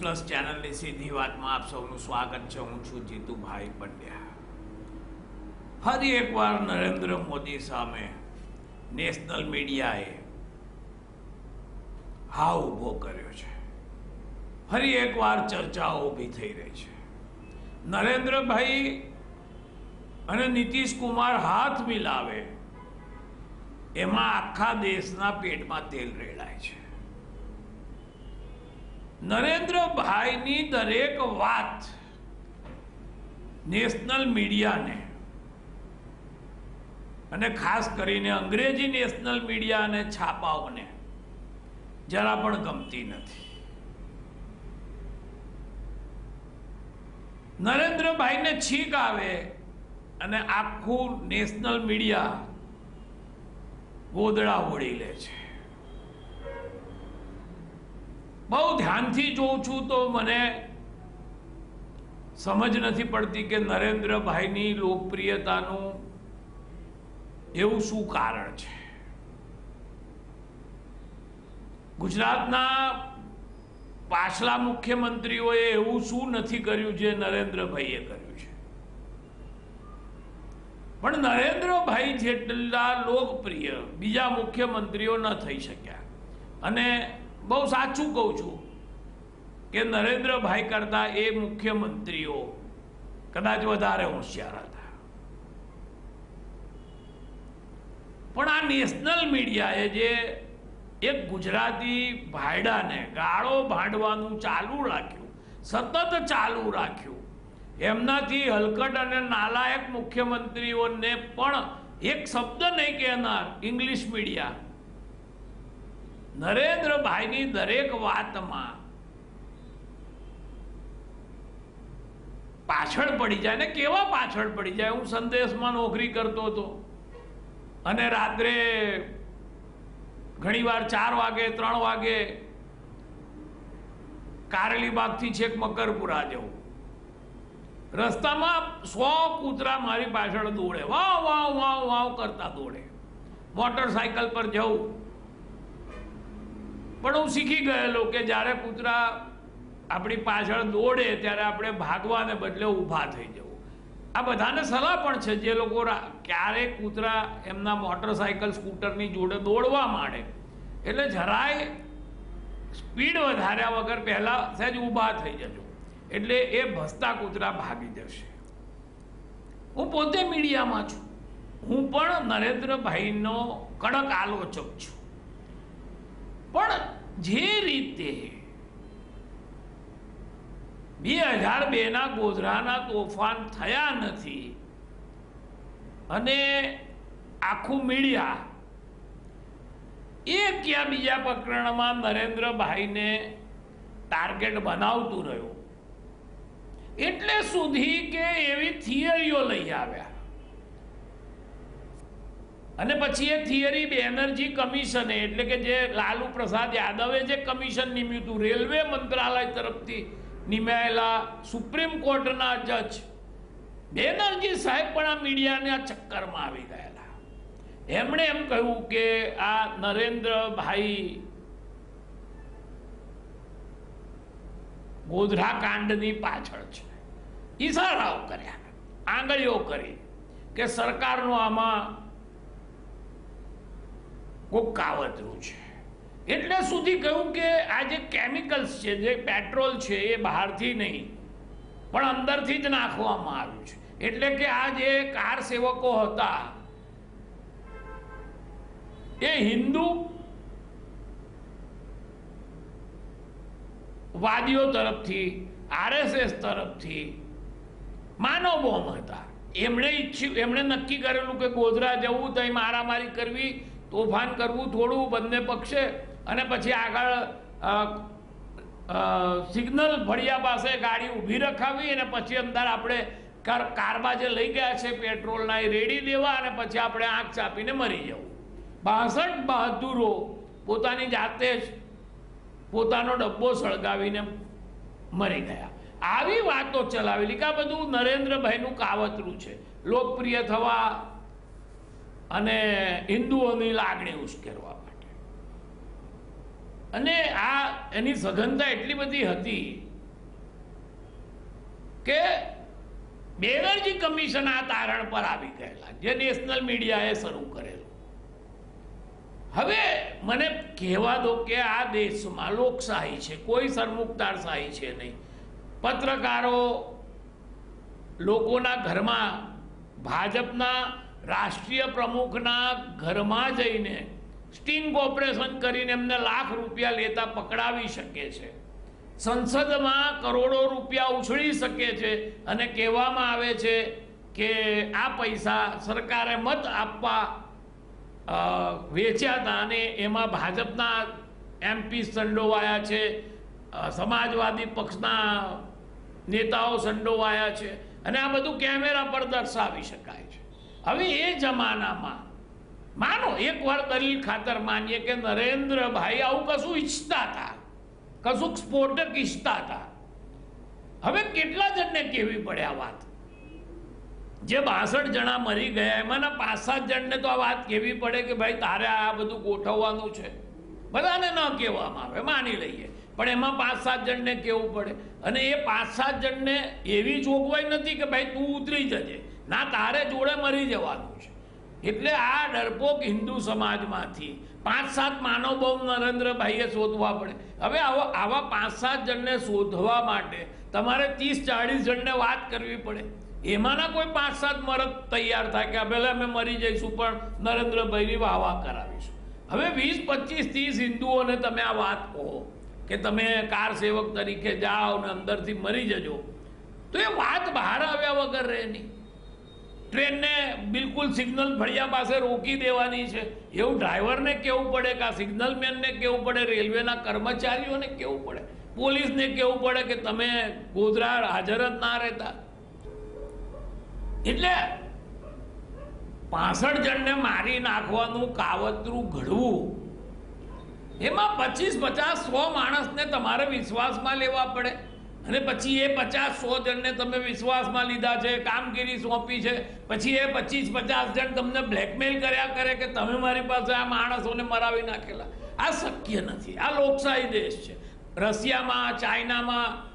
Plus ચેનલની સીધી વાતમાં આપ સૌનું સ્વાગત છે. હું છું જીતુભાઈ પંડ્યા. ફરી એકવાર નરેન્દ્ર મોદી સામે નેશનલ મીડિયાએ હા ઊભો કર્યો છે. ફરી એકવાર ચર્ચાઓ ઊભી થઈ રહી છે. નરેન્દ્રભાઈ અને નીતિશ કુમાર હાથ મિલાવે એમાં આખા દેશના પેટમાં તેલ રેડાય છે. નરેન્દ્રભાઈની દરેક વાત નેશનલ મીડિયાને અને ખાસ કરીને અંગ્રેજી નેશનલ મીડિયા અને છાપાઓને જરા પણ ગમતી નથી. નરેન્દ્રભાઈને છીક આવે અને આખું નેશનલ મીડિયા ગોદડા ઓળી લે છે. બહુ ધ્યાનથી જોઉં છું તો મને સમજ નથી પડતી કે નરેન્દ્રભાઈની લોકપ્રિયતાનું એવું શું કારણ છે. ગુજરાતના પાછલા મુખ્યમંત્રીઓએ એવું શું નથી કર્યું જે નરેન્દ્રભાઈએ કર્યું છે. પણ નરેન્દ્રભાઈ જેટલા લોકપ્રિય બીજા મુખ્યમંત્રીઓ ન થઈ શક્યા. અને બહુ સાચું કહું છું કે નરેન્દ્રભાઈ કરતા એ મુખ્યમંત્રીઓ કદાચ વધારે હોશિયાર હતા. પણ આ નેશનલ મીડિયાએ જે એક ગુજરાતી ભાયડાને ગાળો ભાંડવાનું ચાલુ રાખ્યું, સતત ચાલુ રાખ્યું, એમનાથી હલકટ અને નાલાયક મુખ્યમંત્રીઓને પણ એક શબ્દ નહીં કહેનાર ઇંગ્લિશ મીડિયા નરેન્દ્રભાઈની દરેક વાતમાં પાછળ પડી જાય ને કેવા પાછળ પડી જાય? હું સંદેશમાં નોકરી કરતો હતો. અને રાત્રે ઘણીવાર ચાર વાગે, ત્રણ વાગે કારેલીબાગથી છેક મકરપુરા જવું રસ્તામાં સો કૂતરા મારી પાછળ દોડે. વાવ વાવ વાવ વાવ કરતા દોડે. મોટરસાયકલ પર જવું પણ હું શીખી ગયેલો કે જ્યારે કૂતરા આપણી પાછળ દોડે ત્યારે આપણે ભાગવાને બદલે ઊભા થઈ જવું. આ બધાને સલાહ પણ છે જે લોકો ક્યારેક કૂતરા એમના મોટરસાયકલ, સ્કૂટરની જોડે દોડવા માંડે. એટલે જરાય સ્પીડ વધાર્યા વગર પહેલાં સહેજ ઊભા થઈ જજો. એટલે એ ભસતા કૂતરા ભાગી જશે. હું પોતે મીડિયામાં છું. હું પણ નરેન્દ્રભાઈનો કડક આલોચક છું. પણ જે રીતે બે હજાર બેના ગોધરાના તોફાન થયા નથી અને આખું મીડિયા એક યા બીજા પ્રકરણમાં નરેન્દ્રભાઈને ટાર્ગેટ બનાવતું રહ્યું. એટલે સુધી કે એવી થિયરીઓ લઈ આવ્યા. અને પછી એ થિયરી બેનર્જી કમિશને એટલે કે જે લાલુ પ્રસાદ યાદવે જે કમિશન નિમ્યું હતું રેલવે મંત્રાલય તરફથી નિમાયેલા સુપ્રીમ કોર્ટના જજ બેનર્જી સાહેબ પણ આ મીડિયાના ચક્કરમાં આવી ગયેલા. એમણે એમ કહ્યું કે આ નરેન્દ્રભાઈ ગોધરા કાંડની પાછળ છે. ઈશારાઓ કર્યા. આંગળીઓ કરી કે સરકારનો આમાં કોક કાવતરું છે. એટલે સુધી કહ્યું કે આ જે કેમિકલ્સ છે, જે પેટ્રોલ છે, એ બહારથી નહીં, પણ અંદરથી જ નાખવામાં આવ્યું છે. એટલે કે આ જે કાર સેવકો હતા, એ હિન્દુ વાદીઓ તરફથી, આરએસએસ તરફથી માનવ બોમ્બ હતા. એમણે ઈચ્છ્યું, એમણે નક્કી કરેલું કે ગોધરા જવું તો મારામારી કરવી તોફાન કરવું થોડું બંને પક્ષે અને પછી આગળ સિગ્નલ ફળિયા પાસે ગાડી ઊભી રખાવી અને પછી અંદર આપણે કાર, કારમાં જે લઈ ગયા છે પેટ્રોલના એ રેડી દેવા અને પછી આપણે આંખ ચાપીને મરી જવું. બાસઠ બહાદુરો પોતાની જાતે જ પોતાનો ડબ્બો સળગાવીને મરી ગયા. આવી વાતો ચલાવેલી કે આ બધું નરેન્દ્રભાઈનું કાવતરું છે. લોકપ્રિય થવા અને હિન્દુઓની લાગણી ઉશ્કેરવા માટે. અને આ એની સઘનતા એટલી બધી હતી કે બેનર્જી કમિશન આ તારણ પર આવી ગયેલા, જે નેશનલ મીડિયાએ શરૂ કરેલું. હવે મને કહેવા દો કે આ દેશમાં લોકશાહી છે, કોઈ સરમુખતારશાહી છે નહીં. પત્રકારો લોકોના ઘરમાં ભાજપના રાષ્ટ્રીય પ્રમુખના ઘરમાં જઈને સ્ટિંગ ઓપરેશન કરીને એમને લાખ રૂપિયા લેતા પકડાવી શકે છે. સંસદમાં કરોડો રૂપિયા ઉછળી શકે છે અને કહેવામાં આવે છે કે આ પૈસા સરકારે મત આપવા વેચ્યા હતા અને એમાં ભાજપના એમપી સંડોવાયા છે સમાજવાદી પક્ષના નેતાઓ સંડોવાયા છે અને આ બધું કેમેરા પર દર્શાવી શકાય છે. હવે એ જમાનામાં, માનો, એકવાર દલીલ ખાતર માનીએ કે નરેન્દ્રભાઈ આવું કશું ઈચ્છતા હતા, કશુંક સ્ફોટક ઈચ્છતા હતા. હવે કેટલા જણને કેવી પડે આ વાત? જે બાસઠ જણા મરી ગયા, એમાંના પાંચ સાત જણને તો આ વાત કહેવી પડે કે ભાઈ, તારે આ બધું ગોઠવવાનું છે. બધાને ન કહેવામાં આવે, માની લઈએ. પણ એમાં પાંચ સાત જણને કહેવું પડે. અને એ પાંચ સાત જણને એવી જોગવાઈ નથી કે ભાઈ, તું ઉતરી જજે. ના, તારે જોડે મરી જવાનું છે. એટલે આ ડરપોક હિન્દુ સમાજમાંથી પાંચ સાત માનવ નરેન્દ્રભાઈએ શોધવા પડે. હવે આવા આવા પાંચ સાત જણને શોધવા માટે તમારે ત્રીસ ચાળીસ જણને વાત કરવી પડે. એમાંના કોઈ પાંચ સાત મરદ તૈયાર થાય કે પહેલાં અમે મરી જઈશું, પણ નરેન્દ્રભાઈની વાહ કરાવીશું. હવે વીસ, પચીસ, ત્રીસ હિન્દુઓને તમે આ વાત કહો કે તમે કાર સેવક તરીકે જાઓ ને અંદરથી મરી જજો, તો એ વાત બહાર આવ્યા વગર રહે નહીં. ટ્રેનને બિલકુલ સિગ્નલ ફળિયા પાસે રોકી દેવાની છે. એવું ડ્રાઈવરને કહેવું પડે કે આ સિગ્નલ મેનને કહેવું પડે, રેલવેના કર્મચારીઓને કહેવું પડે? પોલીસને કહેવું પડે કે તમે ગોધરા હાજર જ ના રહેતા? એટલે પાસઠ જણને મારી નાખવાનું કાવતરું ઘડવું, એમાં પચીસ પચાસ સો માણસને તમારે વિશ્વાસમાં લેવા પડે. અને પછી એ પચાસ સો જણને તમે વિશ્વાસમાં લીધા છે, કામગીરી સોંપી છે, પછી એ પચીસ પચાસ જણ તમને બ્લેકમેલ કર્યા કરે કે તમે મારી પાસે આ માણસોને મરાવી નાખેલા. આ શક્ય નથી. આ લોકશાહી દેશ છે. રશિયામાં, ચાઇનામાં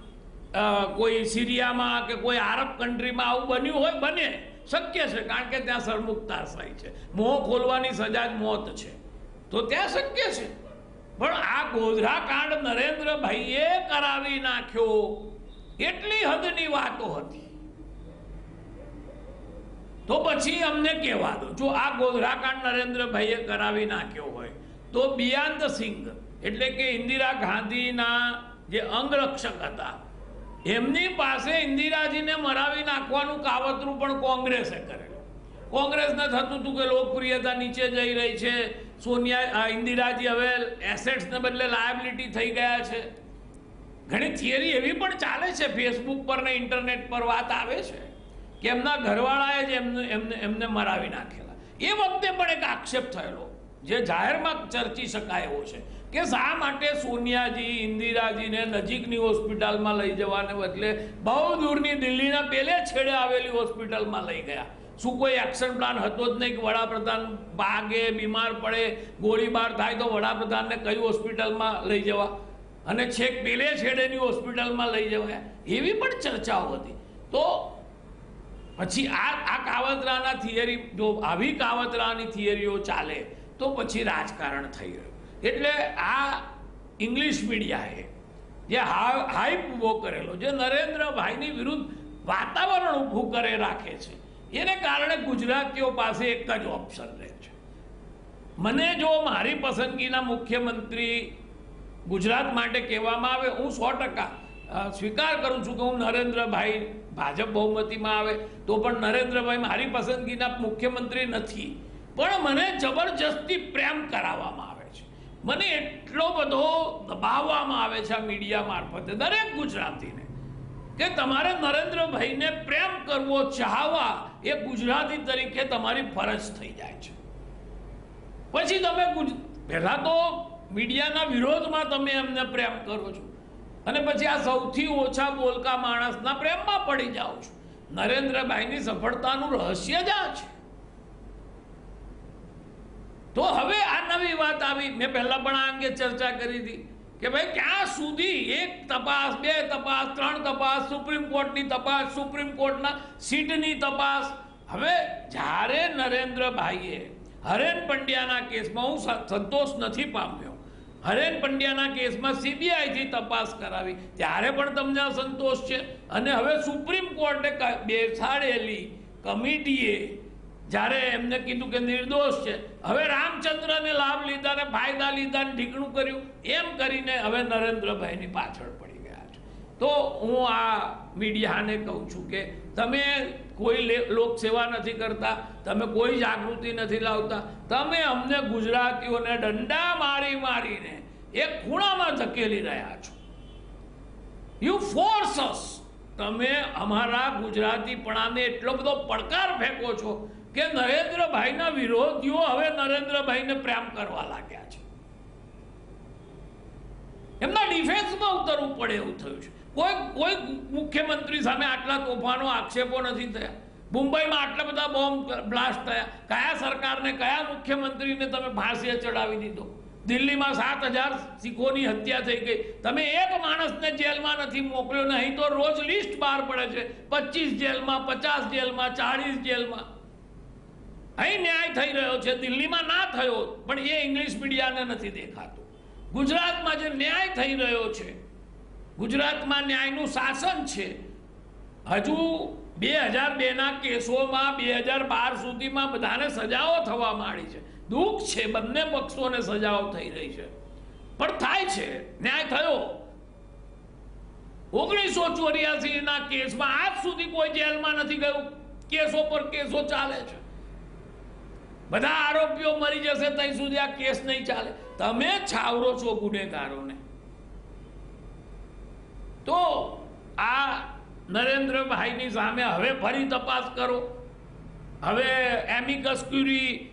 કોઈ સિરિયામાં કે કોઈ આરબ કન્ટ્રીમાં આવું બન્યું હોય, બને. શક્ય છે, કારણ કે ત્યાં સરમુખતારશાહી છે. મોં ખોલવાની સજા જ મોત છે. તો ત્યાં શક્ય છે. પણ આ ગોધરા કાંડ નરેન્દ્રભાઈએ કરાવી નાખ્યો. એટલી હદની વાતો હતી. તો પછી અમને કહેવા દો, જો આ ગોધરા કાંડ નરેન્દ્રભાઈએ કરાવી નાખ્યો હોય, તો બિયાંત સિંઘ, એટલે કે ઇન્દિરા ગાંધીના જે અંગરક્ષક હતા, એમની પાસે ઇન્દિરાજીને મરાવી નાખવાનું કાવતરું પણ કોંગ્રેસે કરેલું. કોંગ્રેસને થતું હતું કે લોકપ્રિયતા નીચે જઈ રહી છે સોનિયા ઇન્દિરાજી હવે એસેટ્સને બદલે લાયબિલિટી થઈ ગયા છે. ઘણી થિયરી એવી પણ ચાલે છે ફેસબુક પર ને ઇન્ટરનેટ પર વાત આવે છે, કે એમના ઘરવાળાએ જ એમને એમને એમને મરાવી નાખેલા. એ વખતે પણ એક આક્ષેપ થયેલો, જે જાહેરમાં ચર્ચી શકાય એવો છે, કે શા માટે સોનિયાજી, ઇન્દિરાજીને નજીકની હોસ્પિટલમાં લઈ જવાને બદલે બહુ દૂરની દિલ્હીના પેલે છેડે આવેલી હોસ્પિટલમાં લઈ ગયા. શું કોઈ એક્શન પ્લાન હતો જ નહીં કે વડાપ્રધાન ભાગે, બીમાર પડે, ગોળીબાર થાય તો વડાપ્રધાનને કઈ હોસ્પિટલમાં લઈ જવા? અને છેક પેલે છેડેની હોસ્પિટલમાં લઈ જવાય? એવી પણ ચર્ચાઓ હતી. તો પછી આ આ કાવતરાના થિયરી, જો આવી કાવતરાની થિયરીઓ ચાલે, તો પછી રાજકારણ થઈ રહ્યું. એટલે આ ઇંગ્લિશ મીડિયાએ જે હાઈપ ઊભો કરેલો, જે નરેન્દ્રભાઈની વિરુદ્ધ વાતાવરણ ઊભું કરે રાખે છે એને કારણે ગુજરાતીઓ પાસે એક જ ઓપ્શન રહે છે. મને જો મારી પસંદગીના મુખ્યમંત્રી ગુજરાત માટે કહેવામાં આવે, હું સો ટકા સ્વીકાર કરું છું કે હું નરેન્દ્રભાઈ ભાજપ બહુમતીમાં આવે, તો પણ નરેન્દ્રભાઈ મારી પસંદગીના મુખ્યમંત્રી નથી. પણ મને જબરજસ્તી પ્રેમ કરાવવામાં આવે છે. મને એટલો બધો દબાવવામાં આવે છે આ મીડિયા મારફતે, દરેક ગુજરાતીને, કે તમારે નરેન્દ્રભાઈને પ્રેમ કરવો, ચાહવા એ ગુજરાતી તરીકે તમારી ફરજ થઈ જાય છે. પછી તમે પહેલાં તો મીડિયાના વિરોધમાં તમે એમને પ્રેમ કરો છો. અને પછી આ સૌથી ઓછા બોલકા માણસના પ્રેમમાં પડી જાઓ છો. નરેન્દ્રભાઈની સફળતાનું રહસ્ય જ આ છે. તો હવે આ નવી વાત આવી. મેં પહેલા પણ આ અંગે ચર્ચા કરી હતી. કે ભાઈ, ક્યાં સુધી એક તપાસ, બે તપાસ, ત્રણ તપાસ, સુપ્રીમ કોર્ટની તપાસ, સુપ્રીમ કોર્ટના સીટની તપાસ? હવે જ્યારે નરેન્દ્રભાઈએ હરેન પંડ્યાના કેસમાં, હું સંતોષ નથી પામ્યો. હરેન પંડ્યાના કેસમાં સીબીઆઈથી તપાસ કરાવી. ત્યારે પણ તમને સંતોષ છે. અને હવે સુપ્રીમ કોર્ટે બેસાડેલી કમિટીએ જ્યારે એમને કીધું કે નિર્દોષ છે, હવે રામચંદ્રને લાભ લીધા ને ફાયદા લીધા ને ઢીકણું કર્યું, એમ કરીને હવે નરેન્દ્રભાઈની પાછળ પડી ગયા છે. તો હું આ મીડિયાને કહું છું કે તમે કોઈ લોકસેવા નથી કરતા, તમે કોઈ જાગૃતિ નથી લાવતા, તમે અમને ગુજરાતીઓને દંડા મારી મારીને એક ખૂણામાં ધકેલી રહ્યા છો. યુ ફોર્સ તમે અમારા ગુજરાતીપણાને એટલો બધો પડકાર ફેંકો છો કે નરેન્દ્રભાઈના વિરોધીઓ હવે નરેન્દ્રભાઈને પ્રેમ કરવા લાગ્યા છે. એમના ડિફેન્સમાં ઉતરવું પડે એવું થયું છે. કોઈ કોઈ મુખ્યમંત્રી સામે આટલા તોફાનો, આક્ષેપો નથી થયા. મુંબઈમાં આટલા બધા બોમ્બ બ્લાસ્ટ થયા. કયા સરકારને, કયા મુખ્યમંત્રીને તમે ફાંસીએ ચડાવી દીધો? દિલ્હીમાં સાત હજાર શીખોની હત્યા થઈ ગઈ. તમે એક માણસને જેલમાં નથી મોકલ્યો ને અહીં તો રોજ લિસ્ટ બહાર પડે છે. પચીસ જેલમાં, પચાસ જેલમાં, ચાળીસ જેલમાં. અહીં ન્યાય થઈ રહ્યો છે, દિલ્હીમાં ના થયો, પણ એ ઇંગ્લિશ મીડિયાને નથી દેખાતું. ગુજરાતમાં જે ન્યાય થઈ રહ્યો છે, ગુજરાતમાં ન્યાયનું શાસન છે, હજુ બે હજાર બેના કેસોમાં બે હજાર બાર સુધીમાં બધાને સજાઓ થવા માંડી છે. દુઃખ છે, બંને પક્ષોને સજાઓ થઈ રહી છે. પણ થાય છે, ન્યાય થયો. ઓગણીસો ચોર્યાસી ના કેસમાં આજ સુધી કોઈ જેલમાં નથી ગયું. કેસો પર કેસો ચાલે છે. બધા આરોપીઓ મરી જશે ત્યાં સુધી આ કેસ નહીં ચાલે. તમે છાવરો છો ગુનેગારોને. તો આ નરેન્દ્રભાઈની સામે હવે ફરી તપાસ કરો. હવે એમિકસ ક્યુરી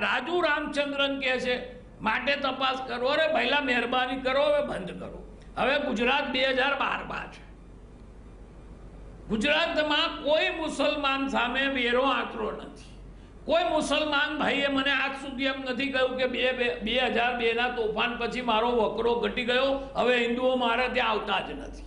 રાજુ રામચંદ્રન કહે છે, માટે તપાસ કરો. અરે, પહેલા મહેરબાની કરો, હવે બંધ કરો. હવે ગુજરાત બે હજાર બારમાં છે. ગુજરાતમાં કોઈ મુસલમાન સામે વેરો આંકરો નથી. કોઈ મુસલમાન ભાઈએ મને આજ સુધી એમ નથી કહ્યું કે બે બે હજાર બેના તોફાન પછી મારો વકરો ઘટી ગયો. હવે હિન્દુઓ મારે ત્યાં આવતા જ નથી.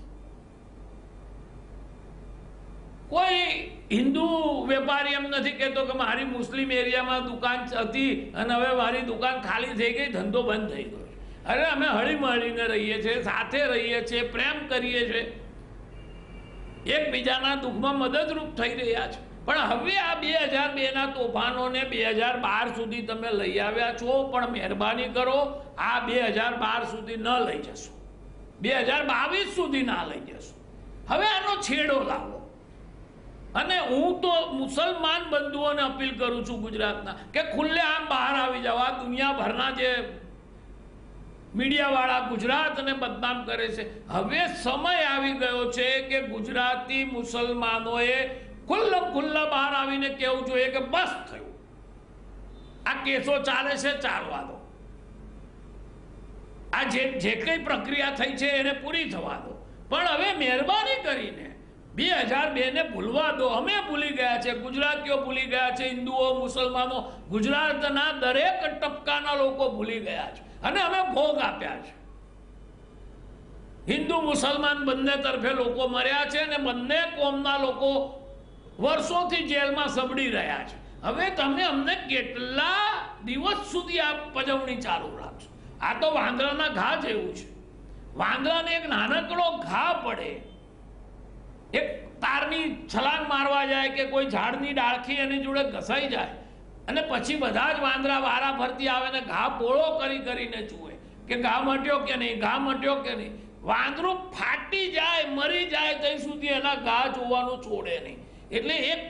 કોઈ હિન્દુ વેપારી એમ નથી કહેતો કે મારી મુસ્લિમ એરિયામાં દુકાન હતી અને હવે મારી દુકાન ખાલી થઈ ગઈ, ધંધો બંધ થઈ ગયો. અરે અમે હળી મળીને રહીએ છીએ, સાથે રહીએ છીએ, પ્રેમ કરીએ છીએ. એકબીજાના દુઃખમાં મદદરૂપ થઈ રહ્યા છે. પણ હવે આ બે હજાર બેના તોફાનોને બે હજાર બાર સુધી તમે લઈ આવ્યા છો, પણ મહેરબાની કરો, આ બે હજાર બાર સુધી ન લઈ જશો. બે હજાર બાવીસ સુધી ના લઈ જશો. હવે આનો છેડો લાવો. અને હું તો મુસલમાન બંધુઓને અપીલ કરું છું ગુજરાતના, કે ખુલ્લે આમ બહાર આવી જાઓ. આ દુનિયાભરના જે મીડિયાવાળા ગુજરાતને બદનામ કરે છે. હવે સમય આવી ગયો છે કે ગુજરાતી મુસલમાનોએ ખુલ્લમ ખુલ્લા બહાર આવીને કહેવું જોઈએ કે બસ થયું. આ કેસો ચાલે છે, ચાલવા દો. આ જે જે કંઈ પ્રક્રિયા થઈ છે એને પૂરી થવા દો. પણ હવે મહેરબાની કરીને બે હજાર બે ને ભૂલવા દો. અમે ભૂલી ગયા છે, ગુજરાતીઓ ભૂલી ગયા છે, હિન્દુઓ, મુસલમાનો. ગુજરાતના દરેક ટપકાના લોકો ભૂલી ગયા છે. અને અમે ભોગ આપ્યા છે. હિન્દુ મુસલમાન બંને તરફે લોકો મર્યા છે અને બંને કોમના લોકો વર્ષોથી જેલમાં સબડી રહ્યા છે. હવે તમે અમને કેટલા દિવસ સુધી આ પજવણી ચાલુ રાખશો? આ તો વાંદરાના ઘા જેવું છે. વાંદરાને એક નાનકડો ઘા પડે. એક તારની છલાંગ મારવા જાય કે કોઈ ઝાડની ડાળખી એની જોડે ઘસાઈ જાય. અને પછી બધા જ વાંદરા વારા ફરતી આવે ને ઘા પોળો કરી કરીને જુએ કે ઘા મટ્યો કે નહીં, ઘા મટ્યો કે નહીં. વાંદરું ફાટી જાય, મરી જાય ત્યાં સુધી એના ઘા જોવાનું છોડે નહીં. એટલે એક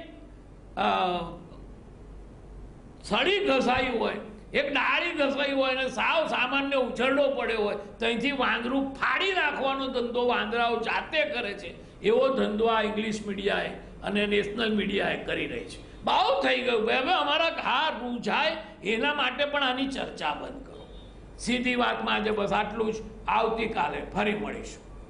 સળી ઘસાઈ હોય, એક ડાળી ઘસાઈ હોય અને સાવ સામાન્ય ઉછરડો પડ્યો હોય ત્યાંથી વાંદરું ફાડી નાખવાનો ધંધો વાંદરાઓ જાતે કરે છે. એવો ધંધો આ ઇંગ્લિશ મીડિયાએ અને નેશનલ મીડિયાએ કરી રહી છે. બહુ થઈ ગયું. ભાઈ, હવે અમારા ઘા રૂઝાય, એના માટે પણ આની ચર્ચા બંધ કરો. સીધી વાતમાં આજે બસ આટલું જ. આવતીકાલે ફરી મળીશું.